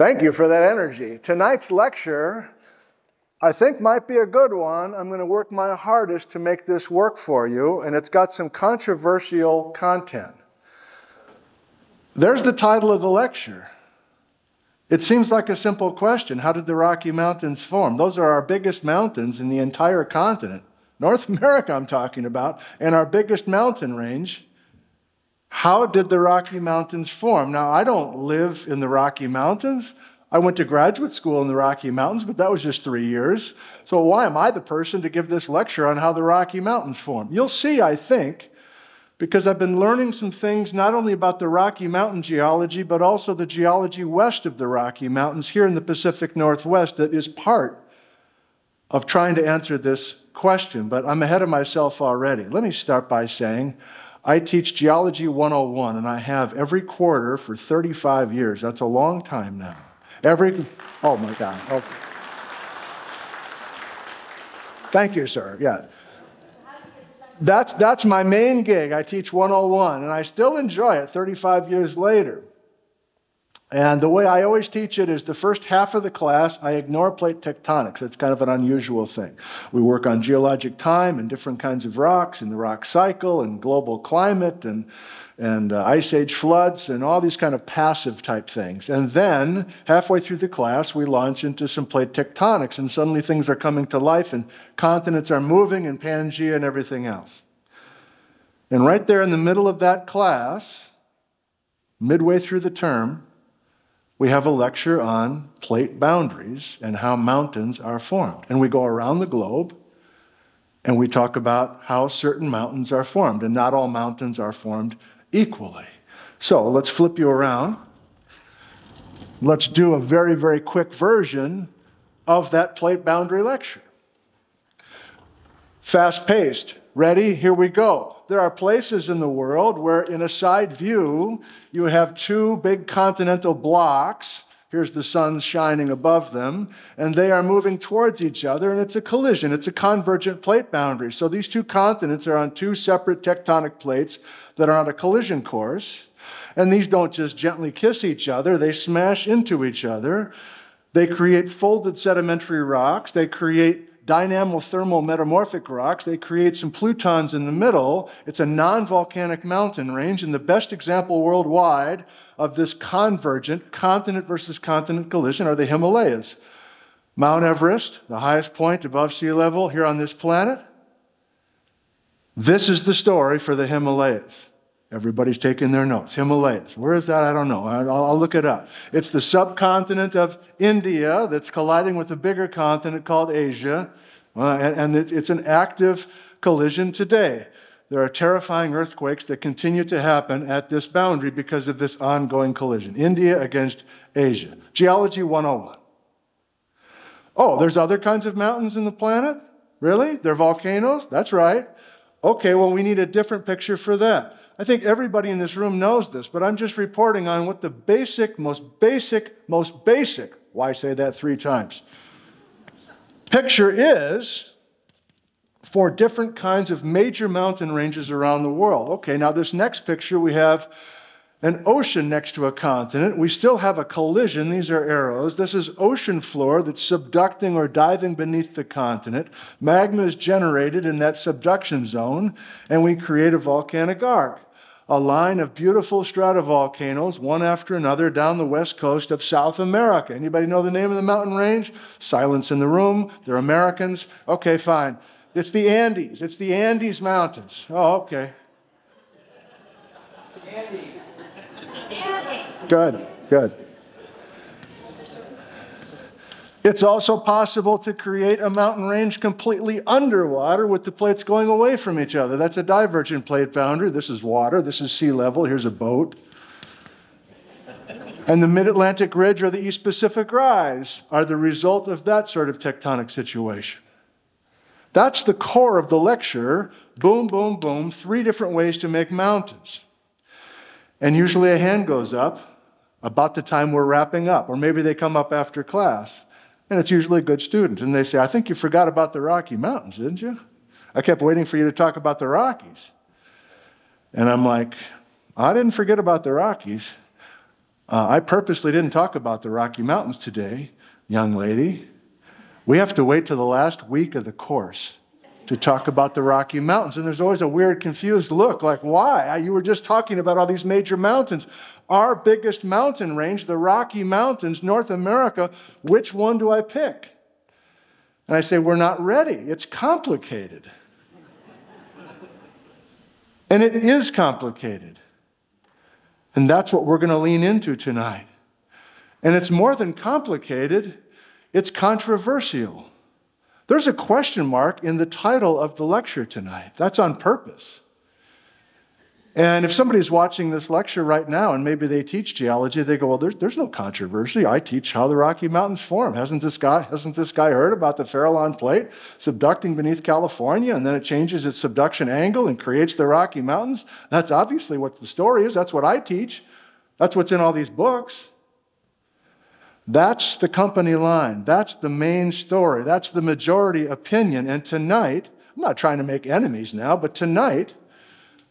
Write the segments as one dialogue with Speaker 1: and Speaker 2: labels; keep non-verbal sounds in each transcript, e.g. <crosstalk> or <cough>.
Speaker 1: Thank you for that energy. Tonight's lecture, I think, might be a good one. I'm going to work my hardest to make this work for you, and it's got some controversial content. There's the title of the lecture. It seems like a simple question How did the Rocky Mountains form? Those are our biggest mountains in the entire continent. North <laughs> America, I'm talking about, and our biggest mountain range. How did the Rocky Mountains form? Now, I don't live in the Rocky Mountains. I went to graduate school in the Rocky Mountains, but that was just three years. So, why am I the person to give this lecture on how the Rocky Mountains form? You'll see, I think, because I've been learning some things not only about the Rocky Mountain geology, but also the geology west of the Rocky Mountains here in the Pacific Northwest that is part of trying to answer this question. But I'm ahead of myself already. Let me start by saying, I teach Geology 101, and I have every quarter for 35 years. That's a long time now. Every, oh my God. Okay. Thank you, sir. Yeah. That's, that's my main gig. I teach 101, and I still enjoy it 35 years later. And the way I always teach it is the first half of the class, I ignore plate tectonics. It's kind of an unusual thing. We work on geologic time and different kinds of rocks and the rock cycle and global climate and, and uh, ice age floods and all these kind of passive type things. And then, halfway through the class, we launch into some plate tectonics, and suddenly things are coming to life and continents are moving and Pangea and everything else. And right there in the middle of that class, midway through the term, we have a lecture on plate boundaries and how mountains are formed. And we go around the globe and we talk about how certain mountains are formed. And not all mountains are formed equally. So let's flip you around. Let's do a very, very quick version of that plate boundary lecture. Fast paced. Ready? Here we go. There are places in the world where, in a side view, you have two big continental blocks. Here's the sun shining above them, and they are moving towards each other, and it's a collision. It's a convergent plate boundary. So these two continents are on two separate tectonic plates that are on a collision course. And these don't just gently kiss each other, they smash into each other. They create folded sedimentary rocks. They create dynamothermal metamorphic rocks. They create some plutons in the middle. It's a non volcanic mountain range, and the best example worldwide of this convergent continent versus continent collision are the Himalayas. Mount Everest, the highest point above sea level here on this planet. This is the story for the Himalayas. Everybody's taking their notes. Himalayas. Where is that? I don't know. I'll, I'll, look it up. It's the subcontinent of India that's colliding with a bigger continent called Asia. Uh, and, and it's an active collision today. There are terrifying earthquakes that continue to happen at this boundary because of this ongoing collision. India against Asia. Geology 101. Oh, there's other kinds of mountains in the planet? Really? They're volcanoes? That's right. Okay, well, we need a different picture for that. I think everybody in this room knows this, but I'm just reporting on what the basic, most basic, most basic, why say that three times? Picture is for different kinds of major mountain ranges around the world. Okay, now this next picture we have an ocean next to a continent. We still have a collision. These are arrows. This is ocean floor that's subducting or diving beneath the continent. Magma is generated in that subduction zone, and we create a volcanic arc a line of beautiful stratovolcanoes, one after another, down the west coast of South America. Anybody know the name of the mountain range? Silence in the room. They're Americans. Okay, fine. It's the Andes. It's the Andes Mountains. Oh, okay. Andy. Good, good. It's also possible to create a mountain range completely underwater with the plates going away from each other. That's a divergent plate boundary. This is water, this is sea level, here's a boat. And the Mid Atlantic Ridge or the East Pacific Rise are the result of that sort of tectonic situation. That's the core of the lecture. Boom, boom, boom, three different ways to make mountains. And usually a hand goes up about the time we're wrapping up, or maybe they come up after class. And it's usually a good student. And they say, I think you forgot about the Rocky Mountains, didn't you? I kept waiting for you to talk about the Rockies. And I'm like, I didn't forget about the Rockies. Uh, I purposely didn't talk about the Rocky Mountains today, young lady. We have to wait till the last week of the course to talk about the Rocky Mountains. And there's always a weird, confused look like, why? You were just talking about all these major mountains. Our biggest mountain range, the Rocky Mountains, North America, which one do I pick? And I say, we're not ready. It's complicated. and it is complicated. And that's what we're going to lean into tonight. And it's more than complicated, it's controversial. There's a question mark in the title of the lecture tonight. That's on purpose. And if somebody's watching this lecture right now and maybe they teach geology, they go, Well, there's, there's no controversy. I teach how the Rocky Mountains form. Hasn't this, guy, hasn't this guy heard about the Farallon Plate subducting beneath California and then it changes its subduction angle and creates the Rocky Mountains? That's obviously what the story is. That's what I teach. That's what's in all these books. That's the company line. That's the main story. That's the majority opinion. And tonight, I'm not trying to make enemies now, but tonight,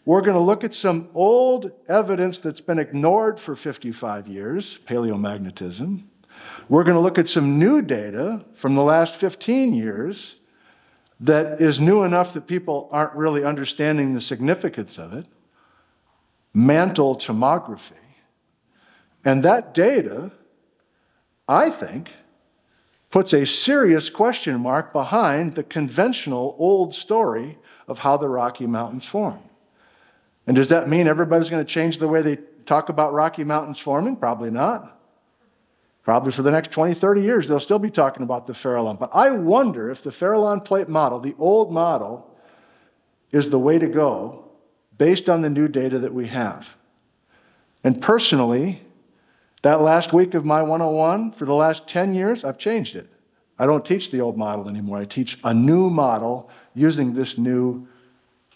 Speaker 1: we're going to look at some old evidence that's been ignored for 55 years, paleomagnetism. We're going to look at some new data from the last 15 years that is new enough that people aren't really understanding the significance of it. Mantle tomography. And that data I think, puts a serious question mark behind the conventional old story of how the Rocky Mountains form. And does that mean everybody's going to change the way they talk about Rocky Mountains forming? Probably not. Probably for the next 20, 30 years, they'll still be talking about the Farallon. But I wonder if the Farallon plate model, the old model, is the way to go based on the new data that we have. And personally, that last week of my 101, for the last 10 years, I've changed it. I don't teach the old model anymore. I teach a new model using this new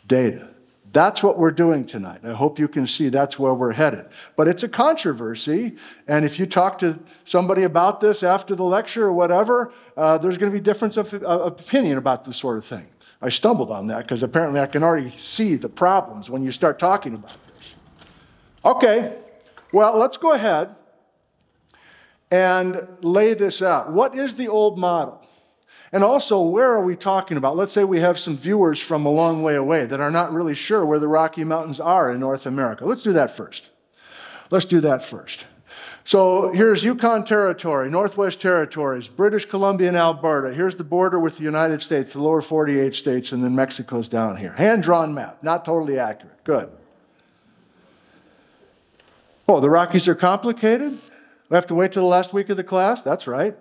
Speaker 1: data. That's what we're doing tonight. I hope you can see that's where we're headed. But it's a controversy, and if you talk to somebody about this after the lecture or whatever, uh, there's going to be difference of, of opinion about this sort of thing. I stumbled on that because apparently I can already see the problems when you start talking about this. Okay, well, let's go ahead and lay this out. What is the old model? And also, where are we talking about? Let's say we have some viewers from a long way away that are not really sure where the Rocky Mountains are in North America. Let's do that first. Let's do that first. So here's Yukon Territory, Northwest Territories, British Columbia and Alberta. Here's the border with the United States, the lower 48 states, and then Mexico's down here. Hand drawn map, not totally accurate. Good. Oh, the Rockies are complicated? We have to wait till the last week of the class? That's right.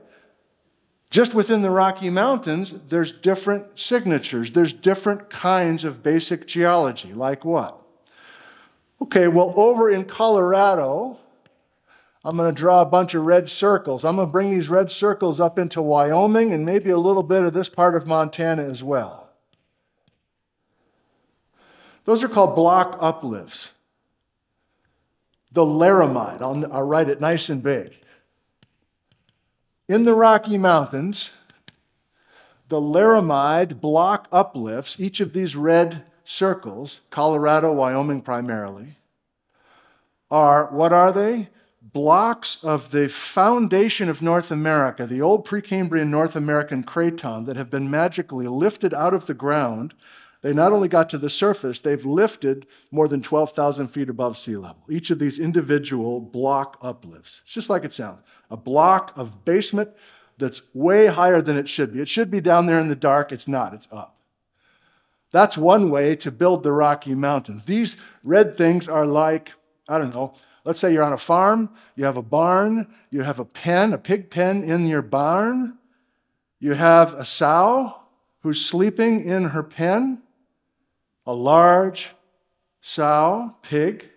Speaker 1: Just within the Rocky Mountains, there's different signatures. There's different kinds of basic geology. Like what? Okay, well, over in Colorado, I'm going to draw a bunch of red circles. I'm going to bring these red circles up into Wyoming and maybe a little bit of this part of Montana as well. Those are called block uplifts the laramide. I'll, I'll write it nice and big. In the Rocky Mountains, the laramide block uplifts, each of these red circles, Colorado, Wyoming primarily, are what are they? Blocks of the foundation of North America, the old Precambrian North American craton that have been magically lifted out of the ground they not only got to the surface, they've lifted more than 12,000 feet above sea level. Each of these individual block uplifts. It's just like it sounds a block of basement that's way higher than it should be. It should be down there in the dark, it's not, it's up. That's one way to build the Rocky Mountains. These red things are like, I don't know, let's say you're on a farm, you have a barn, you have a pen, a pig pen in your barn, you have a sow who's sleeping in her pen a large sow, pig.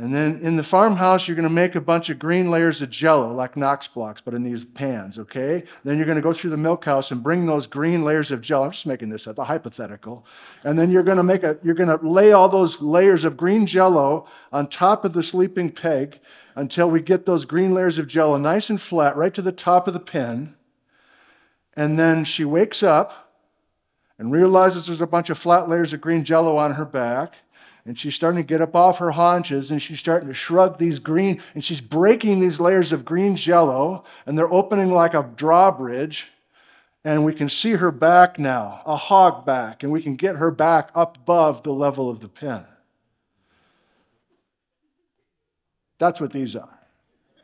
Speaker 1: And then in the farmhouse, you're going to make a bunch of green layers of jello, like Knox blocks, but in these pans, okay? Then you're going to go through the milk house and bring those green layers of jello. I'm just making this up, a hypothetical. And then you're going to make a, you're going to lay all those layers of green jello on top of the sleeping pig until we get those green layers of jello nice and flat right to the top of the pen. And then she wakes up and realizes there's a bunch of flat layers of green jello on her back. And she's starting to get up off her haunches and she's starting to shrug these green, and she's breaking these layers of green jello, and they're opening like a drawbridge. And we can see her back now, a hog back, and we can get her back up above the level of the pen. That's what these are.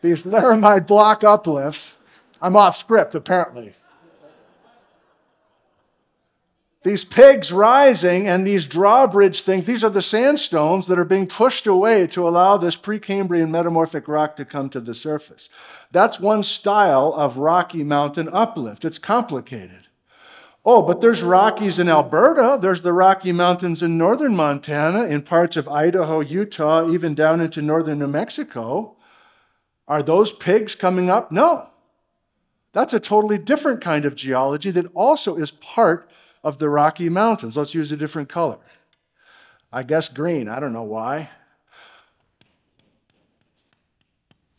Speaker 1: These laramide block uplifts. I'm off script, apparently these pigs rising and these drawbridge things, these are the sandstones that are being pushed away to allow this Precambrian metamorphic rock to come to the surface. That's one style of Rocky Mountain uplift. It's complicated. Oh, but there's Rockies in Alberta. There's the Rocky Mountains in northern Montana, in parts of Idaho, Utah, even down into northern New Mexico. Are those pigs coming up? No. That's a totally different kind of geology that also is part of the Rocky Mountains. Let's use a different color. I guess green. I don't know why.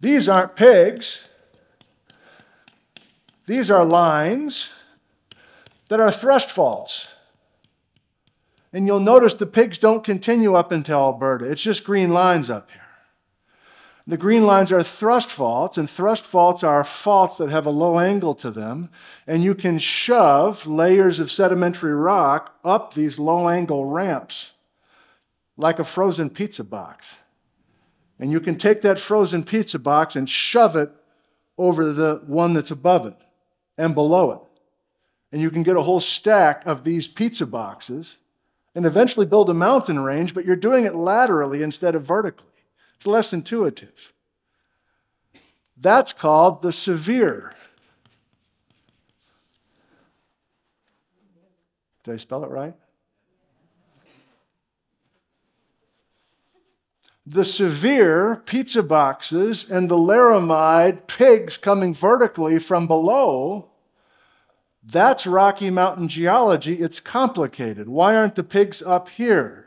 Speaker 1: These aren't pigs. These are lines that are thrust faults. And you'll notice the pigs don't continue up into Alberta. It's just green lines up here. The green lines are thrust faults, and thrust faults are faults that have a low angle to them, and you can shove layers of sedimentary rock up these low angle ramps like a frozen pizza box. And you can take that frozen pizza box and shove it over the one that's above it and below it. And you can get a whole stack of these pizza boxes and eventually build a mountain range, but you're doing it laterally instead of vertically. It's less intuitive. That's called the Sevier. Did I spell it right? The Sevier pizza boxes and the laramide pigs coming vertically from below, that's Rocky Mountain geology. It's complicated. Why aren't the pigs up here?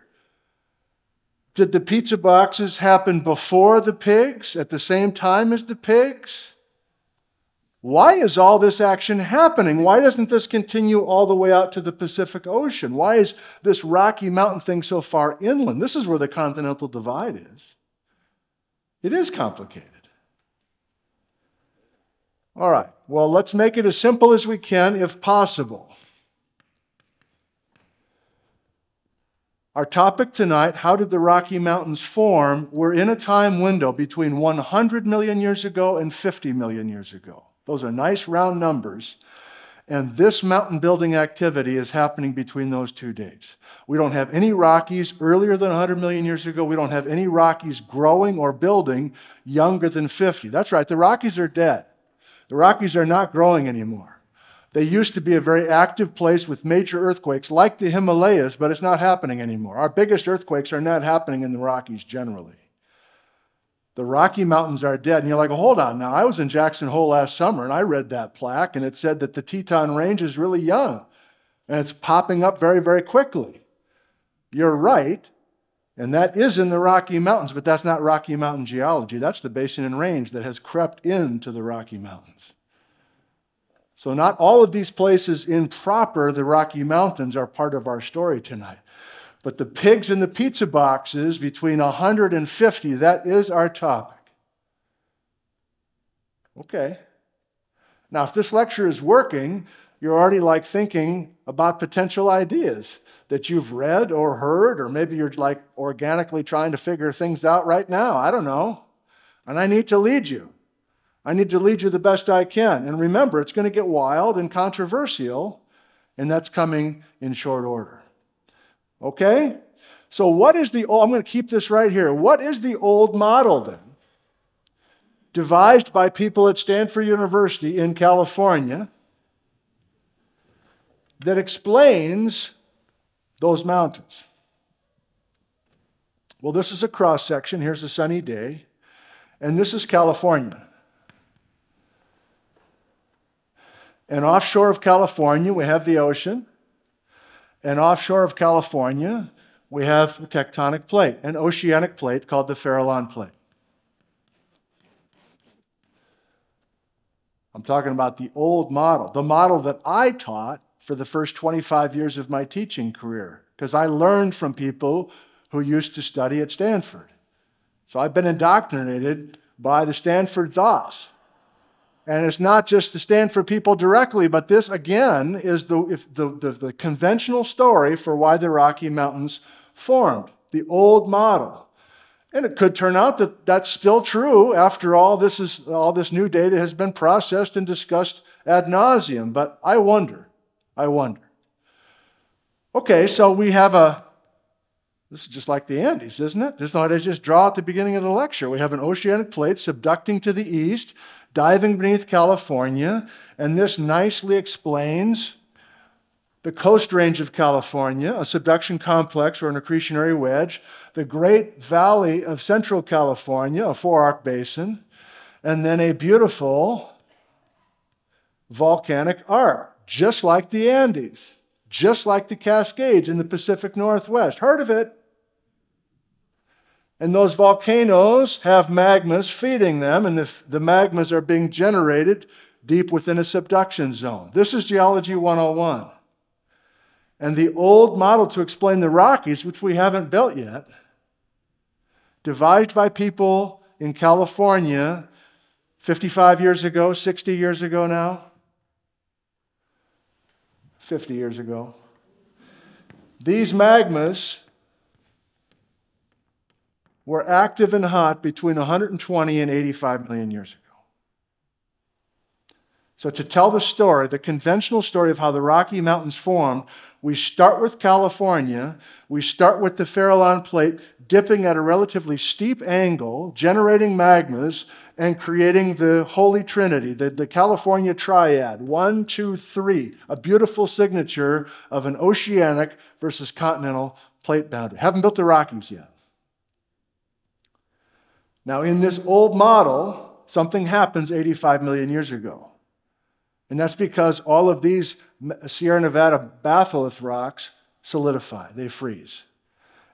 Speaker 1: Did the pizza boxes happen before the pigs, at the same time as the pigs? Why is all this action happening? Why doesn't this continue all the way out to the Pacific Ocean? Why is this Rocky Mountain thing so far inland? This is where the continental divide is. It is complicated. All right, well, let's make it as simple as we can if possible. Our topic tonight, how did the Rocky Mountains form? We're in a time window between 100 million years ago and 50 million years ago. Those are nice round numbers. And this mountain building activity is happening between those two dates. We don't have any Rockies earlier than 100 million years ago. We don't have any Rockies growing or building younger than 50. That's right, the Rockies are dead. The Rockies are not growing anymore. They used to be a very active place with major earthquakes like the Himalayas, but it's not happening anymore. Our biggest earthquakes are not happening in the Rockies generally. The Rocky Mountains are dead. And you're like, well, hold on now. I was in Jackson Hole last summer and I read that plaque and it said that the Teton Range is really young and it's popping up very, very quickly. You're right. And that is in the Rocky Mountains, but that's not Rocky Mountain geology. That's the basin and range that has crept into the Rocky Mountains. So, not all of these places in proper the Rocky Mountains are part of our story tonight. But the pigs in the pizza boxes between 150, that is our topic. Okay. Now, if this lecture is working, you're already like thinking about potential ideas that you've read or heard, or maybe you're like organically trying to figure things out right now. I don't know. And I need to lead you. I need to lead you the best I can. And remember, it's going to get wild and controversial, and that's coming in short order. Okay? So, what is the old, I'm going to keep this right here. What is the old model then? Devised by people at Stanford University in California that explains those mountains. Well, this is a cross section. Here's a sunny day. And this is California. And offshore of California, we have the ocean. And offshore of California, we have a tectonic plate, an oceanic plate called the Farallon Plate. I'm talking about the old model, the model that I taught for the first 25 years of my teaching career, because I learned from people who used to study at Stanford. So I've been indoctrinated by the Stanford thoughts. And it's not just the Stanford people directly, but this again is the, the, the, the, conventional story for why the Rocky Mountains formed, the old model. And it could turn out that that's still true after all this, is, all this new data has been processed and discussed ad nauseum. But I wonder, I wonder. Okay, so we have a, this is just like the Andes, isn't it? This is what I just draw at the beginning of the lecture. We have an oceanic plate subducting to the east, diving beneath California, and this nicely explains the coast range of California, a subduction complex or an accretionary wedge, the Great Valley of Central California, a forearc basin, and then a beautiful volcanic arc, just like the Andes, just like the Cascades in the Pacific Northwest. Heard of it? And those volcanoes have magmas feeding them, and the, the magmas are being generated deep within a subduction zone. This is Geology 101. And the old model to explain the Rockies, which we haven't built yet, devised by people in California 55 years ago, 60 years ago now, 50 years ago. These magmas were active and hot between 120 and 85 million years ago. So, to tell the story, the conventional story of how the Rocky Mountains formed, we start with California, we start with the Farallon Plate dipping at a relatively steep angle, generating magmas, and creating the Holy Trinity, the, the California Triad one, two, three, a beautiful signature of an oceanic versus continental plate boundary. Haven't built the Rockies yet. Now, in this old model, something happens 85 million years ago. And that's because all of these Sierra Nevada batholith rocks solidify, they freeze.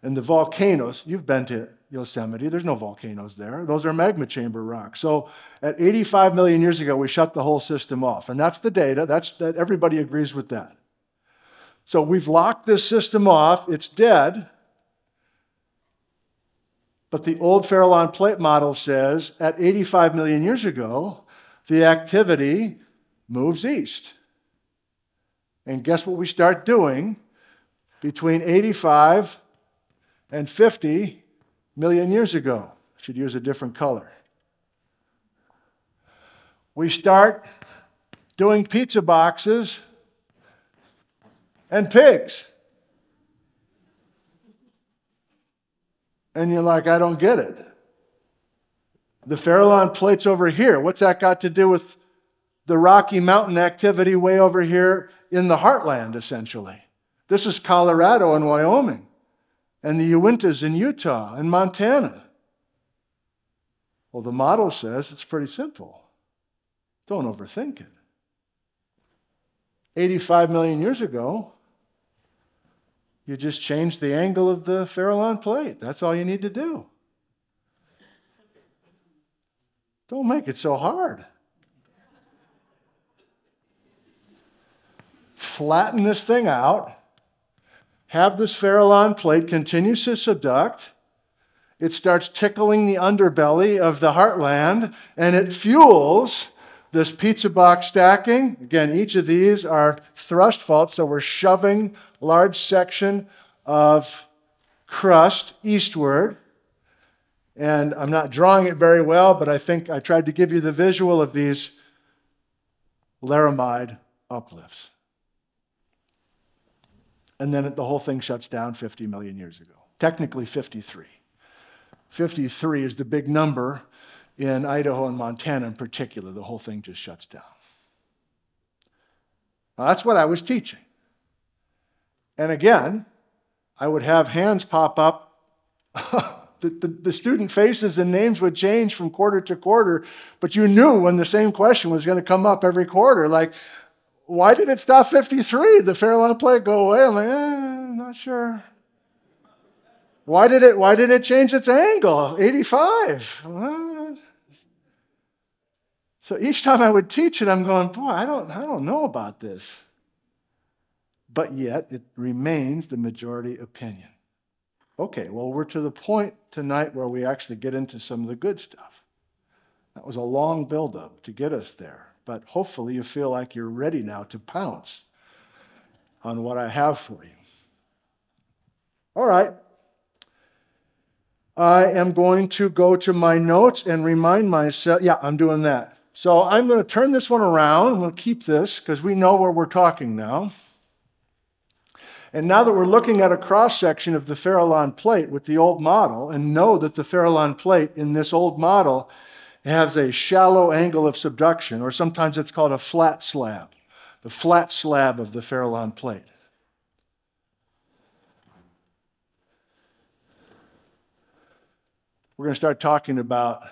Speaker 1: And the volcanoes, you've been to Yosemite, there's no volcanoes there. Those are magma chamber rocks. So at 85 million years ago, we shut the whole system off. And that's the data, that's, that everybody agrees with that. So we've locked this system off, it's dead. But the old Farallon plate model says at 85 million years ago, the activity moves east. And guess what we start doing between 85 and 50 million years ago? I should use a different color. We start doing pizza boxes and pigs. And you're like, I don't get it. The Farallon plate's over here. What's that got to do with the Rocky Mountain activity way over here in the heartland, essentially? This is Colorado and Wyoming, and the Uintas in Utah and Montana. Well, the model says it's pretty simple. Don't overthink it. 85 million years ago, you just change the angle of the Farallon plate. That's all you need to do. Don't make it so hard. Flatten this thing out. Have this Farallon plate continue to subduct. It starts tickling the underbelly of the heartland and it fuels this pizza box stacking. Again, each of these are thrust faults, so we're shoving large section of crust eastward. And I'm not drawing it very well, but I think I tried to give you the visual of these Laramide uplifts. And then the whole thing shuts down 50 million years ago. Technically 53. 53 is the big number in Idaho and Montana in particular. The whole thing just shuts down. Now, that's what I was teaching. And again, I would have hands pop up. <laughs> the, the, the, student faces and names would change from quarter to quarter, but you knew when the same question was going to come up every quarter. Like, why did it stop 53? The Farallon plate go away? I'm like, eh, not sure. Why did it, why did it change its angle? 85. So each time I would teach it, I'm going, boy, I don't, I don't know about this but yet it remains the majority opinion. Okay, well, we're to the point tonight where we actually get into some of the good stuff. That was a long buildup to get us there, but hopefully you feel like you're ready now to pounce on what I have for you. All right. I am going to go to my notes and remind myself. Yeah, I'm doing that. So I'm going to turn this one around. I'm going to keep this because we know where we're talking now. And now that we're looking at a cross section of the Farallon plate with the old model, and know that the Farallon plate in this old model has a shallow angle of subduction, or sometimes it's called a flat slab, the flat slab of the Farallon plate. We're going to start talking about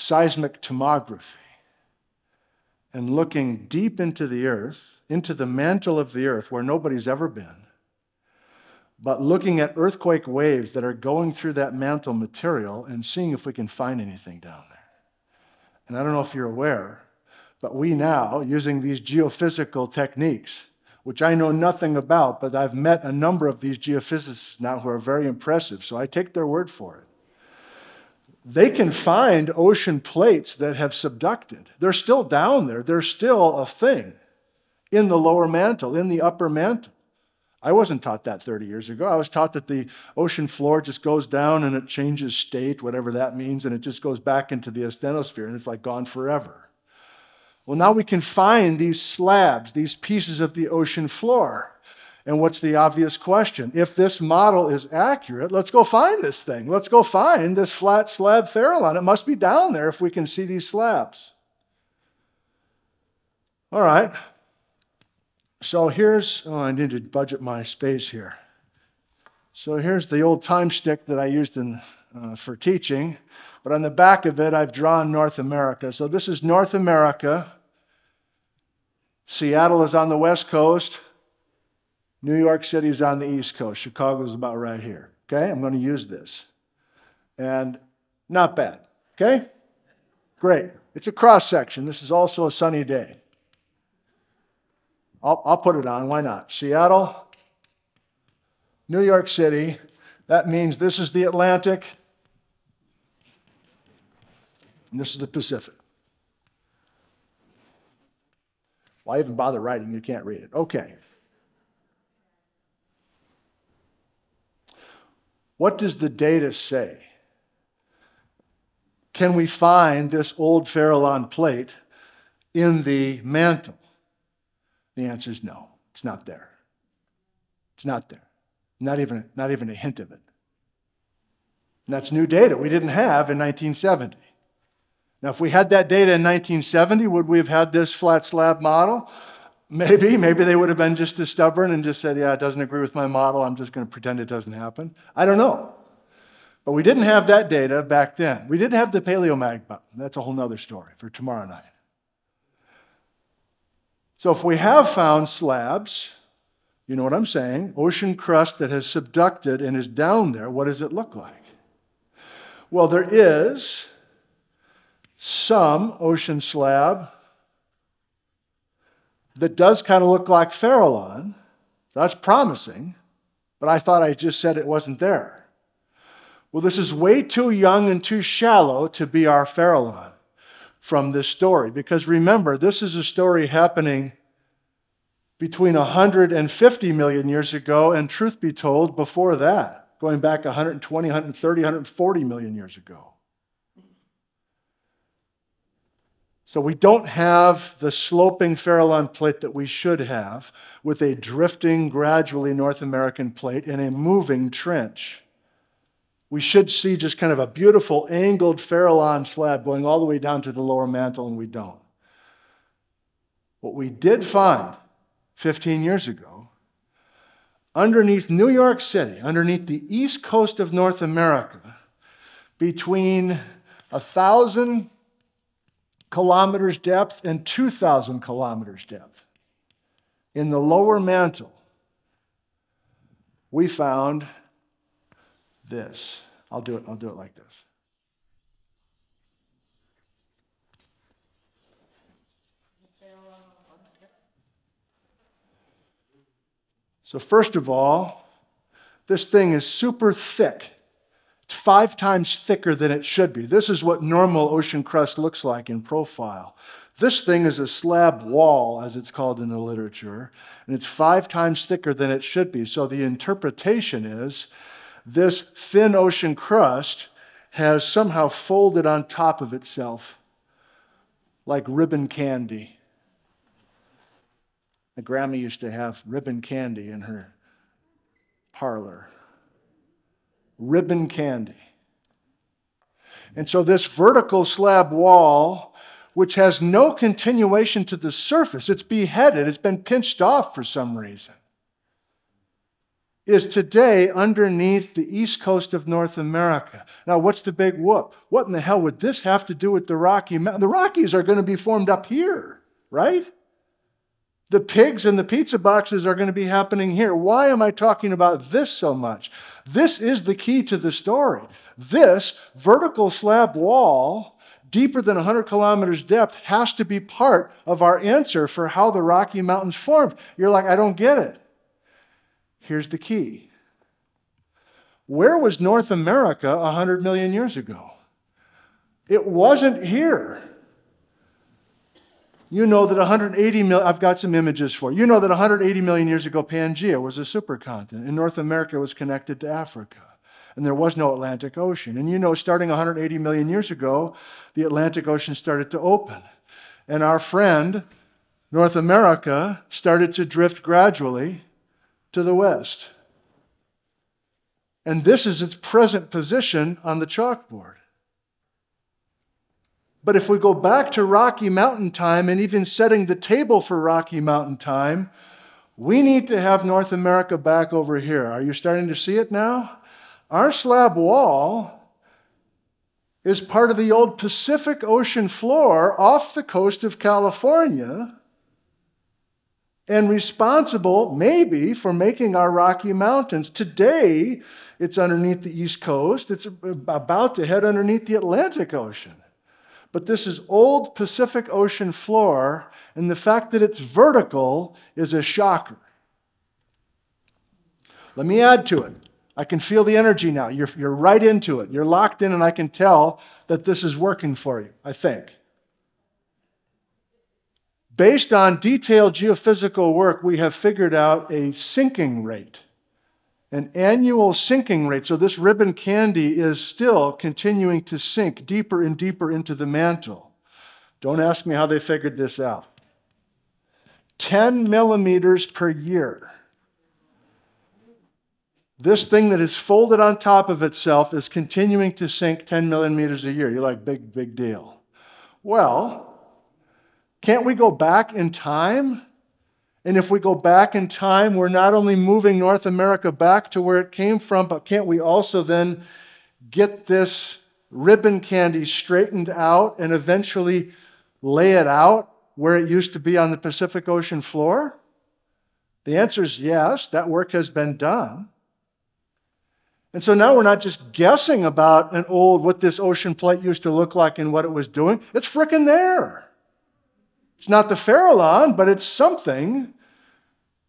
Speaker 1: seismic tomography and looking deep into the earth into the mantle of the earth where nobody's ever been, but looking at earthquake waves that are going through that mantle material and seeing if we can find anything down there. And I don't know if you're aware, but we now, using these geophysical techniques, which I know nothing about, but I've met a number of these geophysicists now who are very impressive, so I take their word for it. They can find ocean plates that have subducted. They're still down there, they're still a thing in the lower mantle, in the upper mantle. I wasn't taught that 30 years ago. I was taught that the ocean floor just goes down and it changes state, whatever that means, and it just goes back into the asthenosphere and it's like gone forever. Well, now we can find these slabs, these pieces of the ocean floor. And what's the obvious question? If this model is accurate, let's go find this thing. Let's go find this flat slab Farallon. It must be down there if we can see these slabs. All right, so here's, oh, I need to budget my space here. So here's the old time stick that I used in, uh, for teaching, but on the back of it, I've drawn North America. So this is North America. Seattle is on the west coast. New York City is on the east coast. Chicago is about right here. Okay, I'm going to use this. And not bad. Okay? Great. It's a cross section. This is also a sunny day. I'll, I'll put it on. Why not? Seattle, New York City. That means this is the Atlantic, and this is the Pacific. Why even bother writing? You can't read it. Okay. What does the data say? Can we find this old Farallon plate in the mantle? The answer is no, it's not there. It's not there. Not even, not even a hint of it. And that's new data we didn't have in 1970. Now, if we had that data in 1970, would we have had this flat slab model? Maybe. Maybe they would have been just as stubborn and just said, yeah, it doesn't agree with my model. I'm just going to pretend it doesn't happen. I don't know. But we didn't have that data back then. We didn't have the paleomag button. That's a whole other story for tomorrow night. So if we have found slabs, you know what I'm saying, ocean crust that has subducted and is down there, what does it look like? Well, there is some ocean slab that does kind of look like Farallon. That's promising, but I thought I just said it wasn't there. Well, this is way too young and too shallow to be our Farallon from this story. Because remember, this is a story happening between 150 million years ago and, truth be told, before that, going back 120, 130, 140 million years ago. So we don't have the sloping Farallon plate that we should have with a drifting, gradually North American plate and a moving trench we should see just kind of a beautiful angled Farallon slab going all the way down to the lower mantle, and we don't. What we did find 15 years ago, underneath New York City, underneath the east coast of North America, between 1,000 kilometers depth and 2,000 kilometers depth, in the lower mantle, we found this. I'll do it. I'll do it like this. So, first of all, This thing is super thick. It's five times thicker than it should be. This is what normal ocean crust looks like in profile. This thing is a slab wall, as it's called in the literature, and it's five times thicker than it should be. So the interpretation is this thin ocean crust has somehow folded on top of itself like ribbon candy. My grandma used to have ribbon candy in her parlor ribbon candy. And so, this vertical slab wall, which has no continuation to the surface, it's beheaded, it's been pinched off for some reason, is today underneath the east coast of North America. Now, what's the big whoop? What in the hell would this have to do with the Rocky Mountains? The Rockies are going to be formed up here, right? The pigs and the pizza boxes are going to be happening here. Why am I talking about this so much? This is the key to the story. This vertical slab wall, deeper than 100 kilometers depth, has to be part of our answer for how the Rocky Mountains formed. You're like, I don't get it. Here's the key Where was North America 100 million years ago? It wasn't here. You know that 180 million, I've got some images for you. You know that 180 million years ago, Pangaea was a supercontinent, and North America was connected to Africa. And there was no Atlantic Ocean. And you know, starting 180 million years ago, the Atlantic Ocean started to open. And our friend, North America, started to drift gradually to the west. And this is its present position on the chalkboard. But if we go back to Rocky Mountain time and even setting the table for Rocky Mountain time, we need to have North America back over here. Are you starting to see it now? Our slab wall is part of the old Pacific Ocean floor off the coast of California and responsible, maybe, for making our Rocky Mountains. Today, it's underneath the East Coast. It's about to head underneath the Atlantic Ocean. But this is old Pacific Ocean floor, and the fact that it's vertical is a shocker. Let me add to it. I can feel the energy now. You're, you're right into it. You're locked in, and I can tell that this is working for you, I think. Based on detailed geophysical work, we have figured out a sinking rate an annual sinking rate. So this ribbon candy is still continuing to sink deeper and deeper into the mantle. Don't ask me how they figured this out. 10 millimeters per year. This thing that is folded on top of itself is continuing to sink 10 millimeters a year. You're like, big, big deal. Well, can't we go back in time and if we go back in time, we're not only moving North America back to where it came from, but can't we also then get this ribbon candy straightened out and eventually lay it out where it used to be on the Pacific Ocean floor? The answer is yes, that work has been done. And so now we're not just guessing about an old, what this ocean plate used to look like and what it was doing. It's frickin' there. It's not the Farallon, but it's something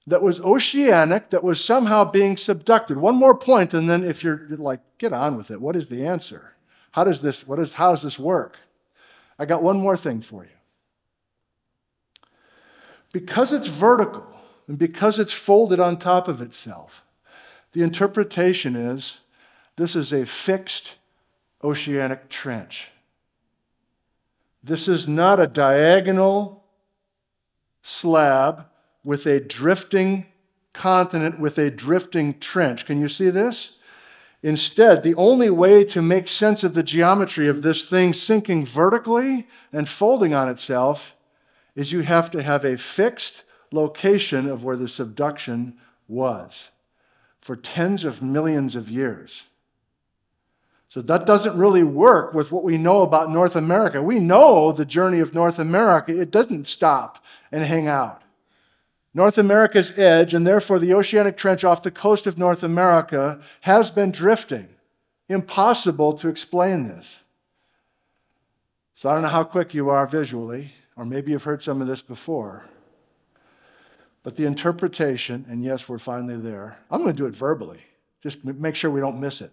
Speaker 1: that was oceanic, that was somehow being subducted. One more point, and then if you're like, get on with it, what is the answer? How does this, what is, how does this work? I got one more thing for you. Because it's vertical and because it's folded on top of itself, the interpretation is this is a fixed oceanic trench. This is not a diagonal slab with a drifting continent with a drifting trench. Can you see this? Instead, the only way to make sense of the geometry of this thing sinking vertically and folding on itself is you have to have a fixed location of where the subduction was for tens of millions of years. So that doesn't really work with what we know about North America. We know the journey of North America, it doesn't stop and hang out. North America's edge, and therefore the oceanic trench off the coast of North America, has been drifting. Impossible to explain this. So I don't know how quick you are visually, or maybe you've heard some of this before. But the interpretation, and yes, we're finally there. I'm going to do it verbally. Just make sure we don't miss it.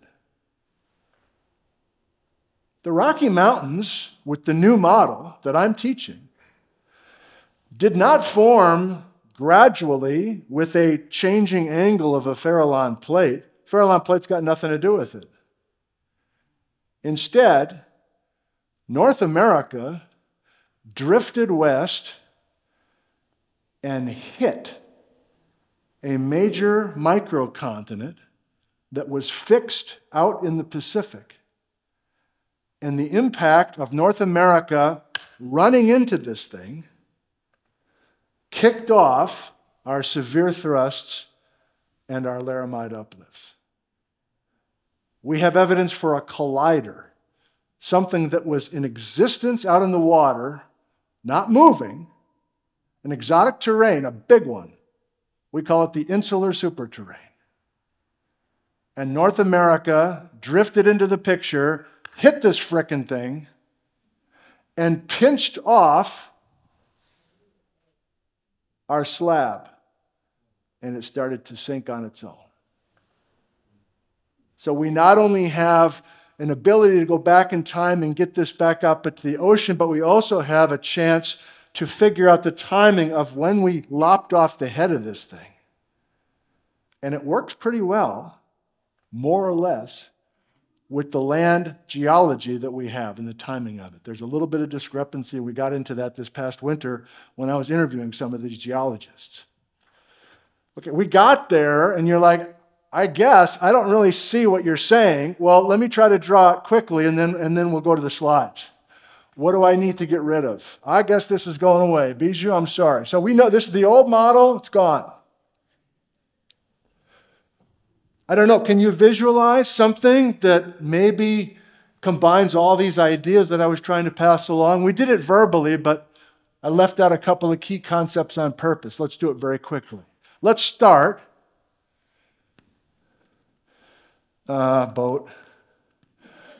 Speaker 1: The Rocky Mountains, with the new model that I'm teaching, did not form gradually with a changing angle of a Farallon plate. Farallon plate's got nothing to do with it. Instead, North America drifted west and hit a major microcontinent that was fixed out in the Pacific. And the impact of North America running into this thing kicked off our Sevier thrusts and our Laramide uplifts. We have evidence for a collider, something that was in existence out in the water, not moving, an exotic terrane, a big one. We call it the insular superterrane. And North America drifted into the picture, hit this frickin' thing, and pinched off our slab. And it started to sink on its own. So we not only have an ability to go back in time and get this back up into the ocean, but we also have a chance to figure out the timing of when we lopped off the head of this thing. And it works pretty well, more or less, with the land geology that we have and the timing of it. There's a little bit of discrepancy. We got into that this past winter when I was interviewing some of these geologists. Okay, we got there, and you're like, I guess I don't really see what you're saying. Well, let me try to draw it quickly, and then, and then we'll go to the slides. What do I need to get rid of? I guess this is going away. Bijou, I'm sorry. So we know this is the old model, it's gone. I don't know, can you visualize something that maybe combines all these ideas that I was trying to pass along? We did it verbally, but I left out a couple of key concepts on purpose. Let's do it very quickly. Let's start. Uh, boat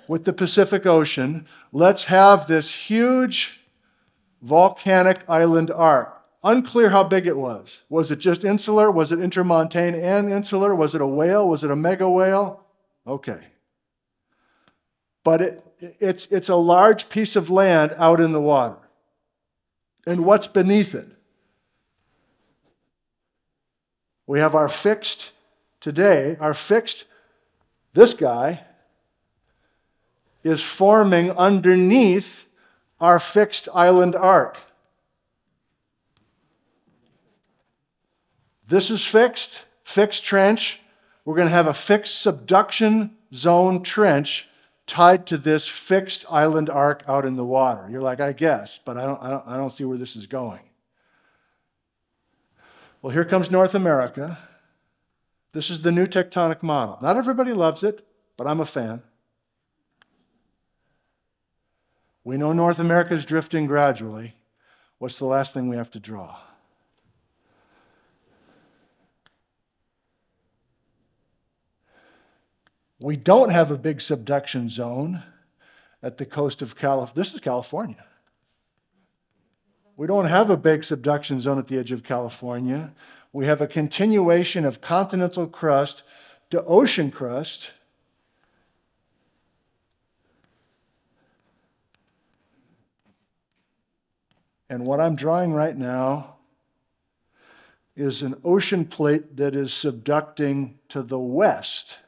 Speaker 1: with the Pacific Ocean, let's have this huge volcanic island arc. Unclear how big it was. Was it just insular? Was it intermontane and insular? Was it a whale? Was it a mega whale? Okay. But it, it's, it's a large piece of land out in the water. And what's beneath it? We have our fixed, today, our fixed, this guy, is forming underneath our fixed island arc. This is fixed, fixed trench. We're going to have a fixed subduction zone trench tied to this fixed island arc out in the water. You're like, I guess, but I don't, I don't, I don't see where this is going. Well, here comes North America. This is the new tectonic model. Not everybody loves it, but I'm a fan. We know North America is drifting gradually. What's the last thing we have to draw? We don't have a big subduction zone at the coast of California. This is California. We don't have a big subduction zone at the edge of California. We have a continuation of continental crust to ocean crust And what I'm drawing right now is an ocean plate that is subducting to the west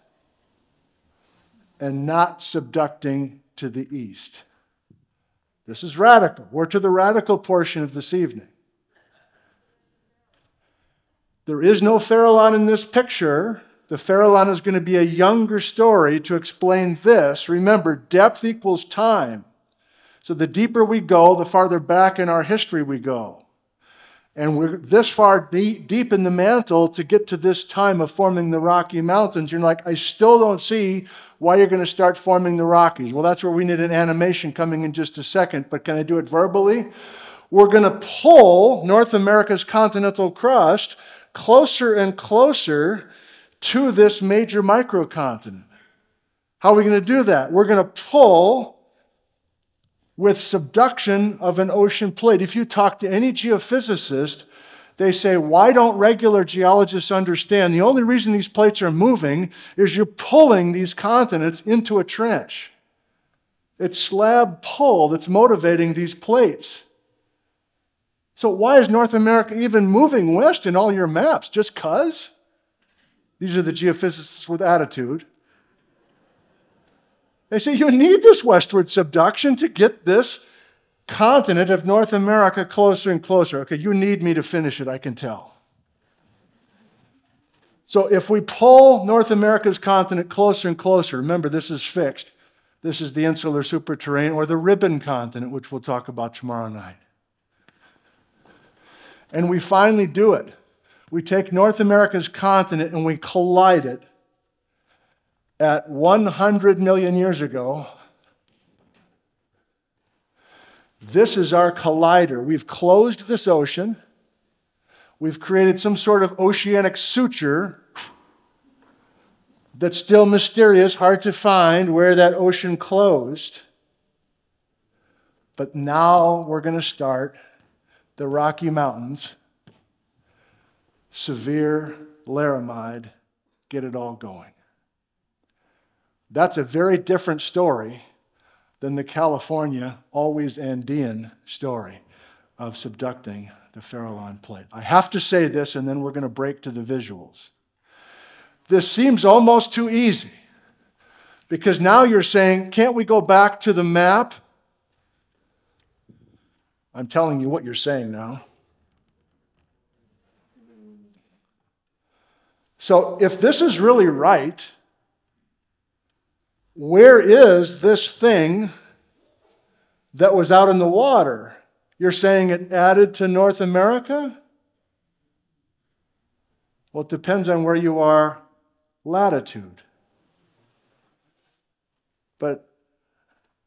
Speaker 1: and not subducting to the east. This is radical. We're to the radical portion of this evening. There is no Farallon in this picture. The Farallon is going to be a younger story to explain this. Remember, depth equals time. So the deeper we go, the farther back in our history we go. And we're this far deep, in the mantle to get to this time of forming the Rocky Mountains. You're like, I still don't see why you're going to start forming the Rockies. Well, that's where we need an animation coming in just a second, but can I do it verbally? We're going to pull North America's continental crust closer and closer to this major microcontinent. How are we going to do that? We're going to pull with subduction of an ocean plate. If you talk to any geophysicist, they say, why don't regular geologists understand the only reason these plates are moving is you're pulling these continents into a trench? It's slab pull that's motivating these plates. So, why is North America even moving west in all your maps? Just because? These are the geophysicists with attitude. They say you need this westward subduction to get this continent of North America closer and closer. Okay, you need me to finish it, I can tell. So if we pull North America's continent closer and closer, remember this is fixed. This is the insular superterranean or the ribbon continent, which we'll talk about tomorrow night. And we finally do it. We take North America's continent and we collide it at 100 million years ago. This is our collider. We've closed this ocean. We've created some sort of oceanic suture that's still mysterious, hard to find where that ocean closed. But now we're going to start the Rocky Mountains, Sevier Laramide, get it all going. That's a very different story than the California, always Andean story of subducting the Farallon plate. I have to say this, and then we're going to break to the visuals. This seems almost too easy because now you're saying, can't we go back to the map? I'm telling you what you're saying now. So, if this is really right, where is this thing that was out in the water? You're saying it added to North America? Well, it depends on where you are latitude. But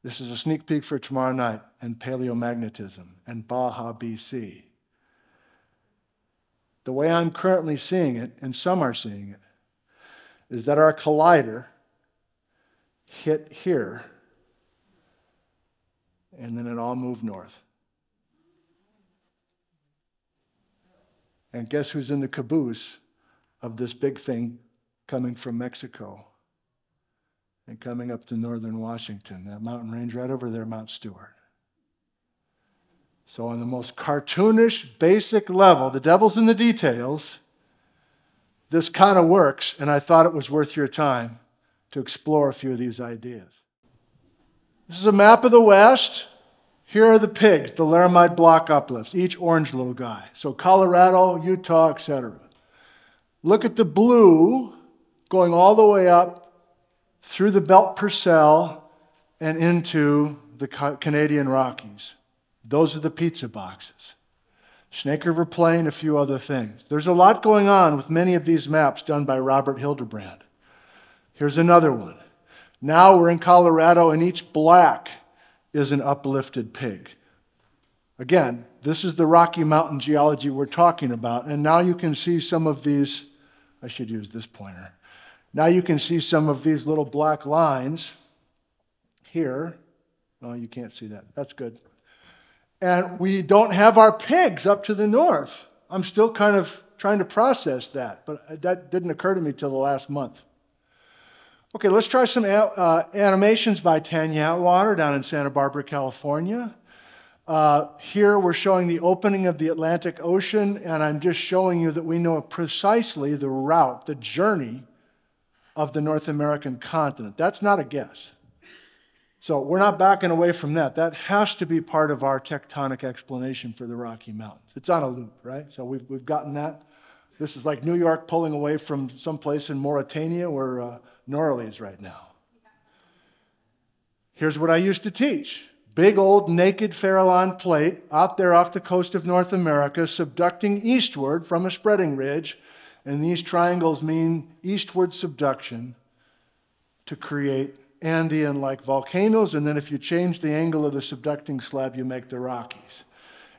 Speaker 1: this is a sneak peek for tomorrow night and paleomagnetism and Baja, BC. The way I'm currently seeing it, and some are seeing it, is that our collider hit here, and then it all moved north. And guess who's in the caboose of this big thing coming from Mexico and coming up to northern Washington? That mountain range right over there, Mount Stuart. So, on the most cartoonish, basic level, the devil's in the details, this kind of works, and I thought it was worth your time to explore a few of these ideas. This is a map of the West. Here are the pigs, the Laramide block uplifts, each orange little guy. So Colorado, Utah, etc. Look at the blue going all the way up through the Belt Purcell and into the Canadian Rockies. Those are the pizza boxes. Snake River Plain, a few other things. There's a lot going on with many of these maps done by Robert Hildebrand. Here's another one. Now we're in Colorado, and each black is an uplifted pig. Again, this is the Rocky Mountain geology we're talking about. And now you can see some of these. I should use this pointer. Now you can see some of these little black lines here. Oh, you can't see that. That's good. And we don't have our pigs up to the north. I'm still kind of trying to process that, but that didn't occur to me till the last month. Okay, let's try some uh, animations by Tanya Atwater down in Santa Barbara, California. Uh, here we're showing the opening of the Atlantic Ocean, and I'm just showing you that we know precisely the route, the journey of the North American continent. That's not a guess. So we're not backing away from that. That has to be part of our tectonic explanation for the Rocky Mountains. It's on a loop, right? So we've, we've gotten that. This is like New York pulling away from someplace in Mauritania where uh, Norley's right now. Here's what I used to teach big old naked Farallon plate out there off the coast of North America, subducting eastward from a spreading ridge. And these triangles mean eastward subduction to create Andean like volcanoes. And then if you change the angle of the subducting slab, you make the Rockies.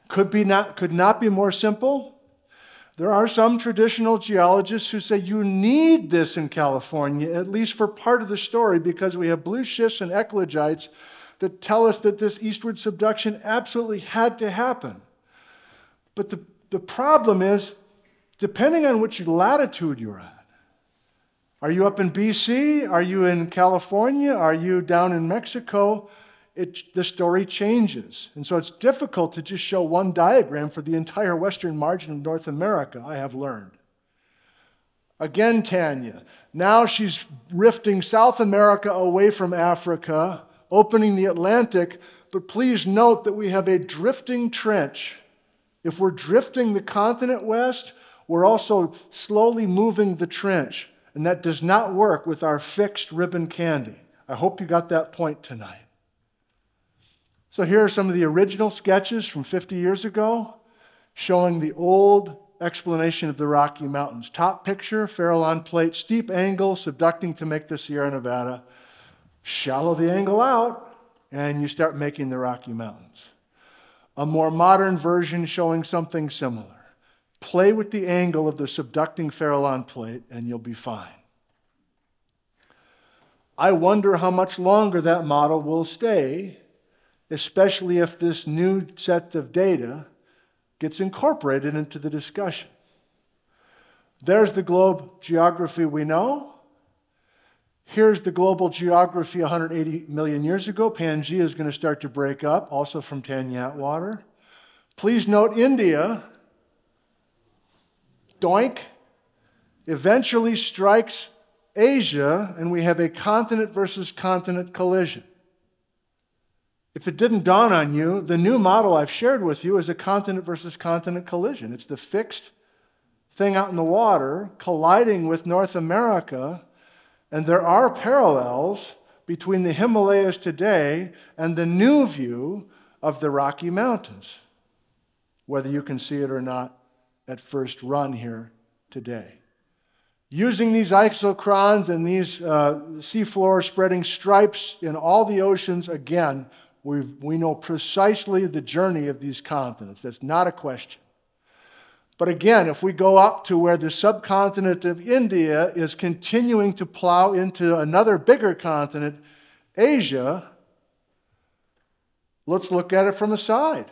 Speaker 1: Could, be not, could not be more simple. There are some traditional geologists who say you need this in California, at least for part of the story, because we have blue schists and eclogites that tell us that this eastward subduction absolutely had to happen. But the The problem is, depending on which latitude you're at, are you up in BC? Are you in California? Are you down in Mexico? It, the story changes. And so it's difficult to just show one diagram for the entire western margin of North America, I have learned. Again, Tanya. Now she's rifting South America away from Africa, opening the Atlantic. But please note that we have a drifting trench. If we're drifting the continent west, we're also slowly moving the trench. And that does not work with our fixed ribbon candy. I hope you got that point tonight. So here are some of the original sketches from 50 years ago showing the old explanation of the Rocky Mountains. Top picture, Farallon plate, steep angle, subducting to make the Sierra Nevada. Shallow the angle out, and you start making the Rocky Mountains. A more modern version showing something similar. Play with the angle of the subducting Farallon plate, and you'll be fine. I wonder how much longer that model will stay, especially if this new set of data gets incorporated into the discussion. There's the globe geography we know. Here's the global geography 180 million years ago. Pangaea is going to start to break up, also from Tanya Atwater. Please note India, doink, eventually strikes Asia, and we have a continent versus continent collision. If it didn't dawn on you, the new model I've shared with you is a continent versus continent collision. It's the fixed thing out in the water colliding with North America, and there are parallels between the Himalayas today and the new view of the Rocky Mountains, whether you can see it or not at first run here today. Using these isochrons and these uh, seafloor spreading stripes in all the oceans, again, we we know precisely the journey of these continents. That's not a question. But again, if we go up to where the subcontinent of India is continuing to plow into another bigger continent, Asia, let's look at it from the side.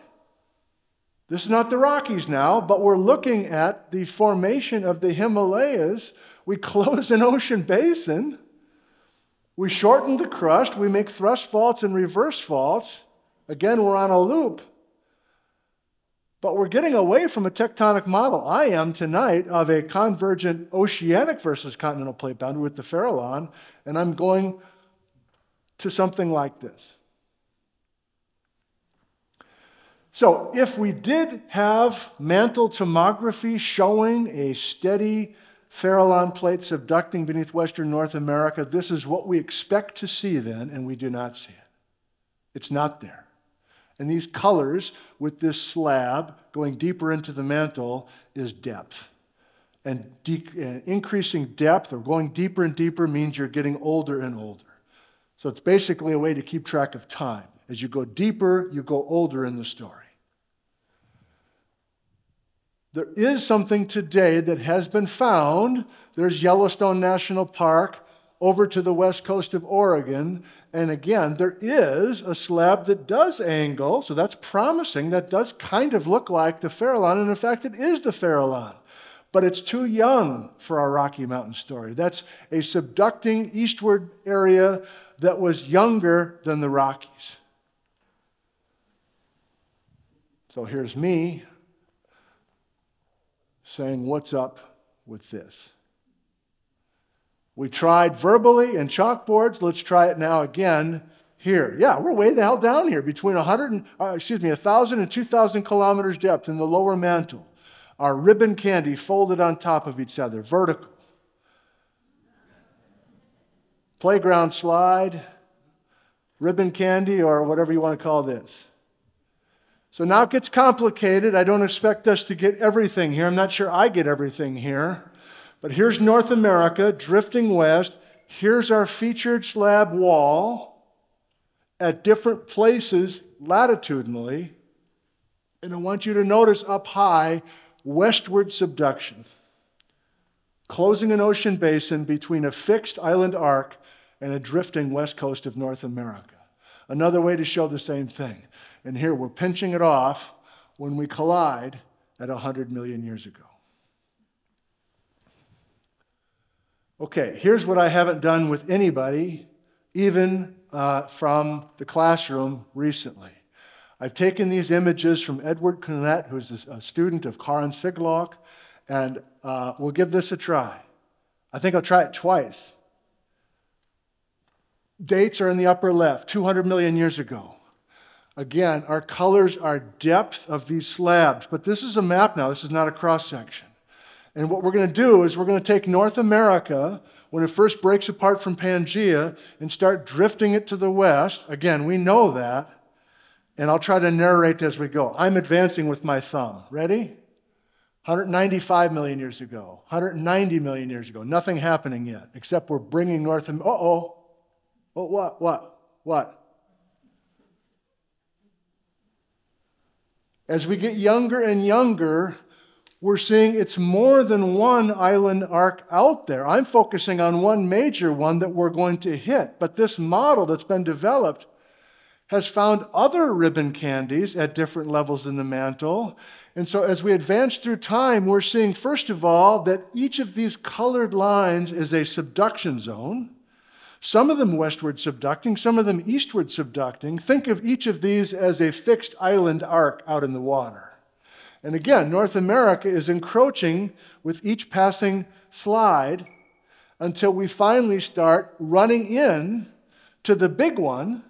Speaker 1: This is not the Rockies now, but we're looking at the formation of the Himalayas. We <laughs> close an ocean basin we shorten the crust, we make thrust faults and reverse faults. Again, we're on a loop. But we're getting away from a tectonic model. I am tonight of a convergent oceanic versus continental plate boundary with the Farallon, and I'm going to something like this. So, if we did have mantle tomography showing a steady Farallon plates subducting beneath western North America. This is what we expect to see then, and we do not see it. It's not there. And these colors with this slab going deeper into the mantle is depth. And de- increasing depth or going deeper and deeper means you're getting older and older. So it's basically a way to keep track of time. As you go deeper, you go older in the story. There is something today that has been found. There's Yellowstone National Park over to the west coast of Oregon. And again, there is a slab that does angle, so that's promising. That does kind of look like the Farallon, and in fact, it is the Farallon. But it's too young for our Rocky Mountain story. That's a subducting eastward area that was younger than the Rockies. So here's me saying, What's up with this? We tried verbally and chalkboards. Let's try it now again here. Yeah, we're way the hell down here between 100 and, uh, excuse me, 1,000 and 2,000 kilometers depth in the lower mantle. Our ribbon candy folded on top of each other, vertical. Playground slide, ribbon candy, or whatever you want to call this. So now it gets complicated. I don't expect us to get everything here. I'm not sure I get everything here. But here's North America drifting west. Here's our featured slab wall at different places latitudinally. And I want you to notice up high westward subduction, closing an ocean basin between a fixed island arc and a drifting west coast of North America. Another way to show the same thing. And here we're pinching it off when we collide at 100 million years ago. Okay, here's what I haven't done with anybody, even uh, from the classroom recently. I've taken these images from Edward Knuet, who's a student of Karin Sigloch, and uh, we'll give this a try. I think I'll try it twice. Dates are in the upper left, 200 million years ago. Again, our colors are depth of these slabs, but this is a map now. This is not a cross section. And what we're going to do is we're going to take North America when it first breaks apart from Pangaea and start drifting it to the west. Again, we know that. And I'll try to narrate as we go. I'm advancing with my thumb. Ready? 195 million years ago, 190 million years ago. Nothing happening yet, except we're bringing North America. Uh oh. Oh, what? What? What? As we get younger and younger, we're seeing it's more than one island arc out there. I'm focusing on one major one that we're going to hit. But this model that's been developed has found other ribbon candies at different levels in the mantle. And so as we advance through time, we're seeing, first of all, that each of these colored lines is a subduction zone. Some of them westward subducting, some of them eastward subducting. Think of each of these as a fixed island arc out in the water. And again, North America is encroaching with each passing slide until we finally start running in to the big one.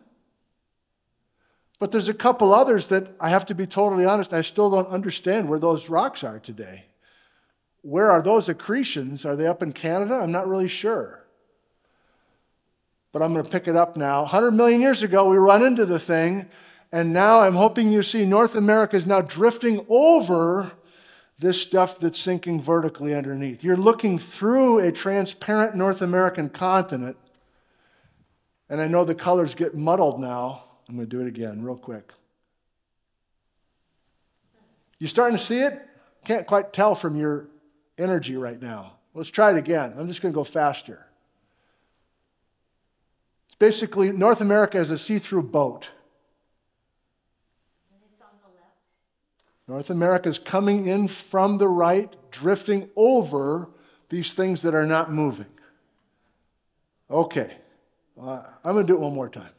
Speaker 1: But there's a couple others that I have to be totally honest, I still don't understand where those rocks are today. Where are those accretions? Are they up in Canada? I'm not really sure. But I'm going to pick it up now. 100 million years ago, we run into the thing, and now I'm hoping you see North America is now drifting over this stuff that's sinking vertically underneath. You're looking through a transparent North American continent. And I know the colors get muddled now. I'm going to do it again real quick. You starting to see it? Can't quite tell from your energy right now. Let's try it again. I'm just going to go faster. Basically North America is a see through boat. North America is coming in from the right, drifting over these things that are not moving. Okay, uh, I'm going to do it one more time.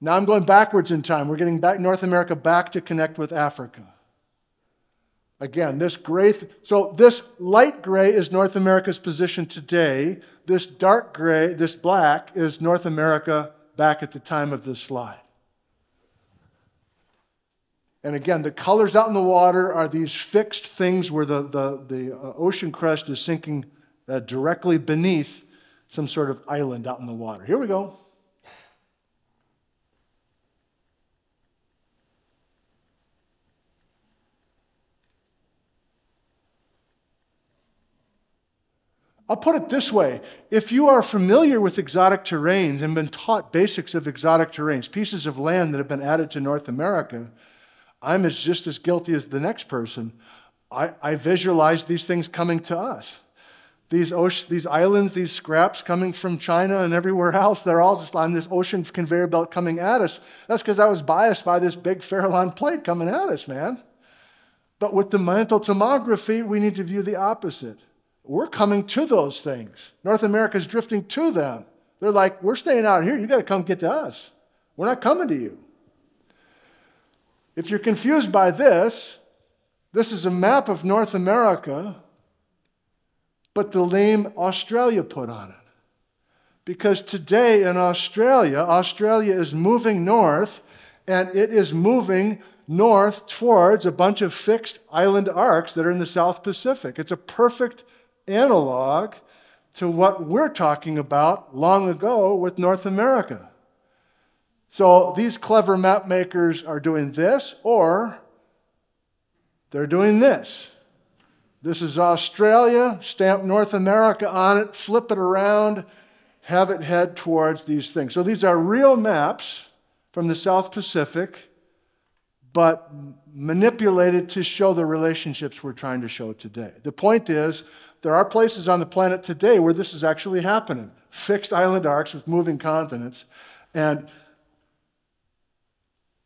Speaker 1: Now I'm going backwards in time. We're getting back North America back to connect with Africa. Again, this gray, th- so this light gray is North America's position today. This dark gray, this black, is North America back at the time of this slide. And again, the colors out in the water are these fixed things where the, the, the uh, ocean crest is sinking uh, directly beneath some sort of island out in the water. Here we go. I'll put it this way if you are familiar with exotic terranes and been taught basics of exotic terranes, pieces of land that have been added to North America, I'm as just as guilty as the next person. I, I visualize these things coming to us. These, ocean, these islands, these scraps coming from China and everywhere else, they're all just on this ocean conveyor belt coming at us. That's because I was biased by this big Farallon plate coming at us, man. But with the mantle tomography, we need to view the opposite. We're coming to those things. North America is drifting to them. They're like, we're staying out here. You got to come get to us. We're not coming to you. If you're confused by this, this is a map of North America, but the lame Australia put on it. Because today in Australia, Australia is moving north, and it is moving north towards a bunch of fixed island arcs that are in the South Pacific. It's a perfect analog to what we're talking about long ago with North America. So these clever map makers are doing this, or they're doing this. This is Australia, stamp North America on it, flip it around, have it head towards these things. So these are real maps from the South Pacific, but manipulated to show the relationships we're trying to show today. The point is, there are places on the planet today where this is actually happening fixed island arcs with moving continents. And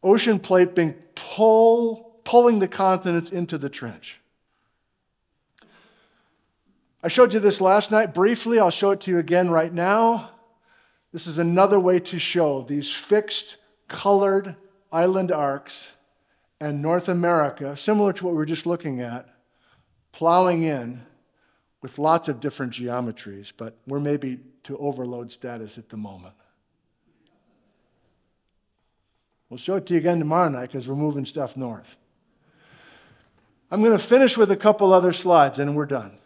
Speaker 1: ocean plate being pulled pulling the continents into the trench. I showed you this last night briefly. I'll show it to you again right now. This is another way to show these fixed, colored island arcs and North America, similar to what we were just looking at, plowing in with lots of different geometries, but we're maybe to overload status at the moment. We'll show it to you again tomorrow night because we're moving stuff north. I'm going to finish with a couple other slides and we're done.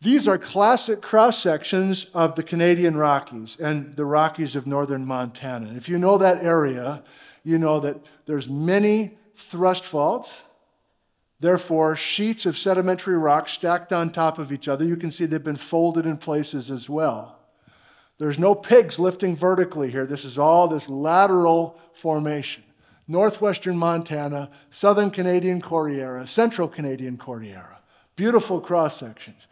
Speaker 1: These are classic cross sections of the Canadian Rockies and the Rockies of northern Montana. If you know that area, you know that there's many thrust faults, therefore sheets of sedimentary rock stacked on top of each other. You can see they've been folded in places as well. There's no pigs lifting vertically here. This is all this lateral formation. Northwestern Montana, southern Canadian Cordillera, central Canadian Cordillera. Beautiful cross sections.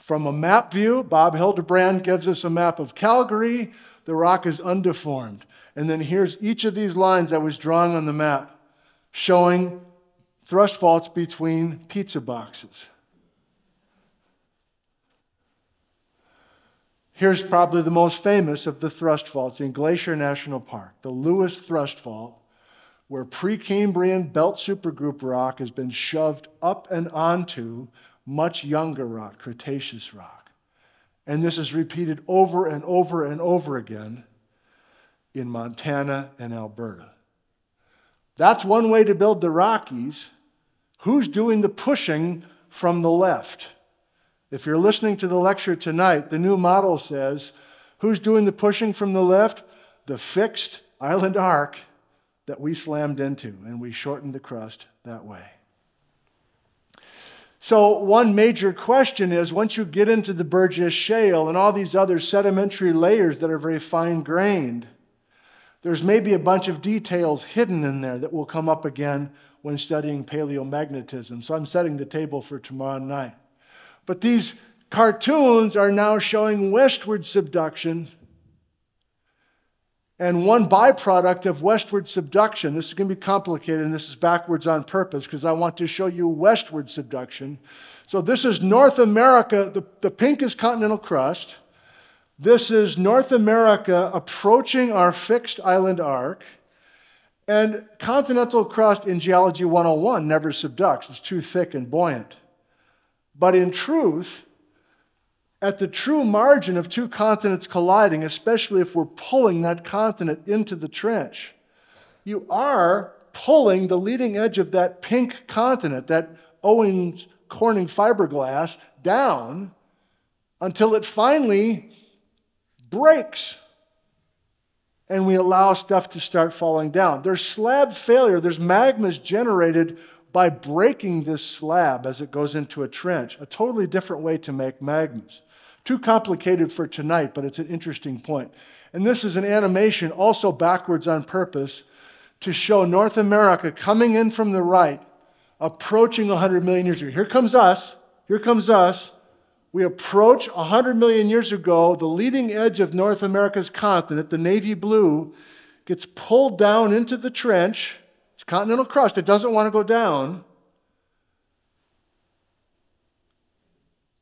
Speaker 1: From a map view, Bob Hildebrand gives us a map of Calgary. The rock is undeformed. And then here's each of these lines that was drawn on the map showing thrust faults between pizza boxes. Here's probably the most famous of the thrust faults in Glacier National Park, the Lewis Thrust Fault, where Precambrian belt supergroup rock has been shoved up and onto much younger rock, Cretaceous rock. And this is repeated over and over and over again in Montana and Alberta. That's one way to build the Rockies. Who's doing the pushing from the left? If you're listening to the lecture tonight, the new model says who's doing the pushing from the left? The fixed island arc that we slammed into, and we shortened the crust that way. So, one major question is once you get into the Burgess Shale and all these other sedimentary layers that are very fine grained, there's maybe a bunch of details hidden in there that will come up again when studying paleomagnetism. So, I'm setting the table for tomorrow night. But these cartoons are now showing westward subduction and one byproduct of westward subduction, this is going to be complicated and this is backwards on purpose because I want to show you westward subduction. So, this is North America, the, the pink is continental crust. This is North America approaching our fixed island arc. And continental crust in Geology 101 never subducts, it's too thick and buoyant. But in truth, at the true margin of two continents colliding, especially if we're pulling that continent into the trench, you are pulling the leading edge of that pink continent, that Owens Corning fiberglass, down until it finally breaks and we allow stuff to start falling down. There's slab failure, there's magmas generated by breaking this slab as it goes into a trench, a totally different way to make magmas. Too complicated for tonight, but it's an interesting point. And this is an animation also backwards on purpose to show North America coming in from the right, approaching 100 million years ago. Here comes us. Here comes us. We approach 100 million years ago. The leading edge of North America's continent, the navy blue, gets pulled down into the trench. It's continental crust. It doesn't want to go down.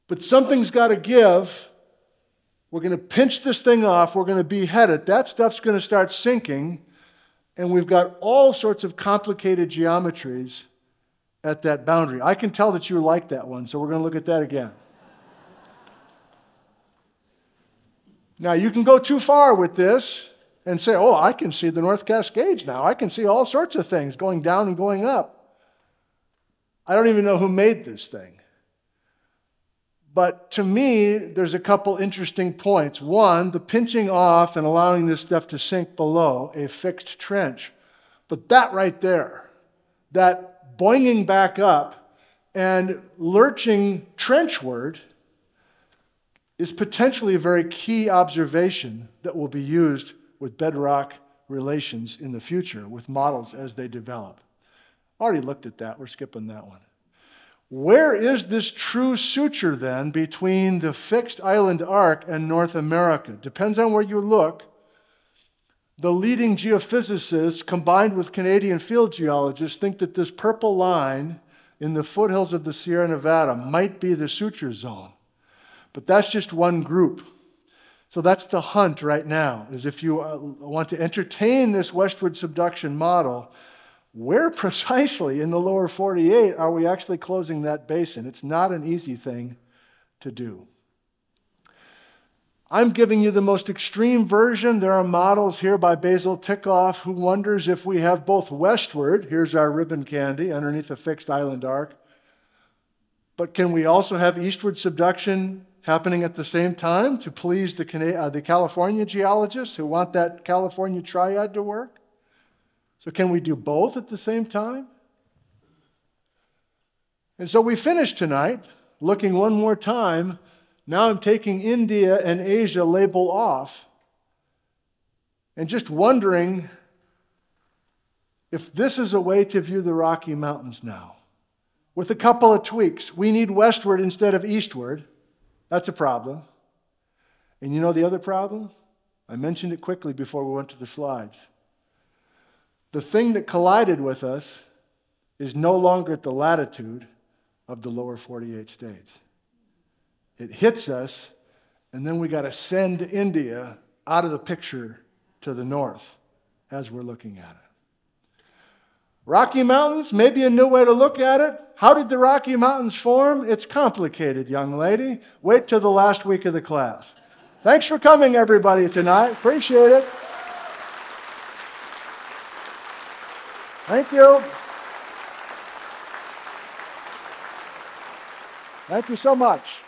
Speaker 1: But something's got to give. We're going to pinch this thing off. We're going to behead it. That stuff's going to start sinking. And we've got all sorts of complicated geometries at that boundary. I can tell that you like that one, so we're going to look at that again. Now, you can go too far with this and say, oh, I can see the North Cascades now. I can see all sorts of things going down and going up. I don't even know who made this thing. But to me, there's a couple interesting points. One, the pinching off and allowing this stuff to sink below a fixed trench. But that right there, that boinging back up and lurching trenchward, is potentially a very key observation that will be used with bedrock relations in the future with models as they develop. Already looked at that, we're skipping that one. Where is this true suture then between the fixed island arc and North America? Depends on where you look. The leading geophysicists, combined with Canadian field geologists, think that this purple line in the foothills of the Sierra Nevada might be the suture zone. But that's just one group. So that's the hunt right now, is if you uh, want to entertain this westward subduction model, where precisely in the lower 48 are we actually closing that basin? It's not an easy thing to do. I'm giving you the most extreme version. There are models here by Basil Tikoff who wonders if we have both westward, here's our ribbon candy underneath a fixed island arc, but can we also have eastward subduction happening at the same time to please the, uh, the California geologists who want that California triad to work? So, can we do both at the same time? And so we finish tonight looking one more time now I'm taking India and Asia label off and just wondering if this is a way to view the Rocky Mountains now. With a couple of tweaks. We need westward instead of eastward. That's a problem. And you know the other problem? I mentioned it quickly before we went to the slides. The thing that collided with us is no longer at the latitude of the lower 48 states. It hits us, and then we got to send India out of the picture to the north as we're looking at it. Rocky Mountains, maybe a new way to look at it. How did the Rocky Mountains form? It's complicated, young lady. Wait till the last week of the class. Thanks for coming, everybody, tonight. Appreciate it. Thank you. Thank you so much.